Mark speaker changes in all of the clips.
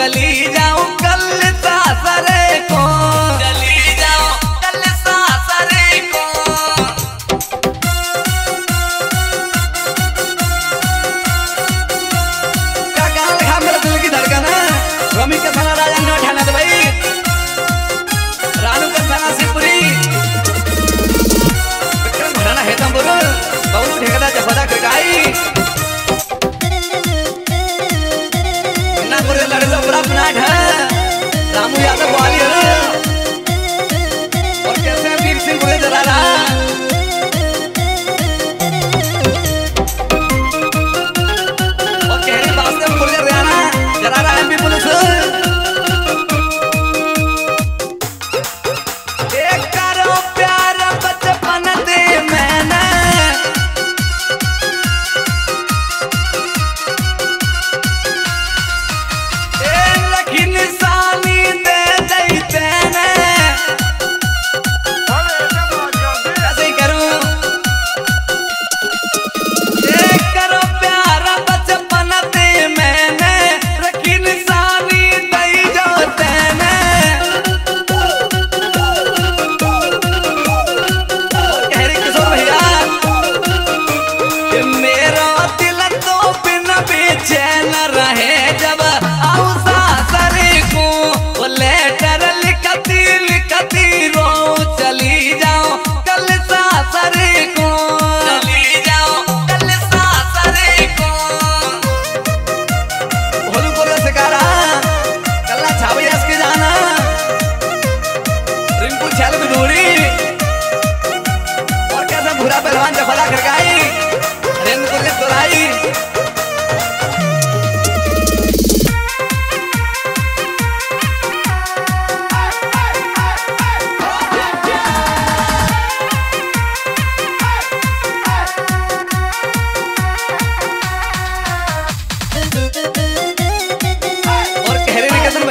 Speaker 1: रो चली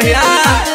Speaker 1: Yeah.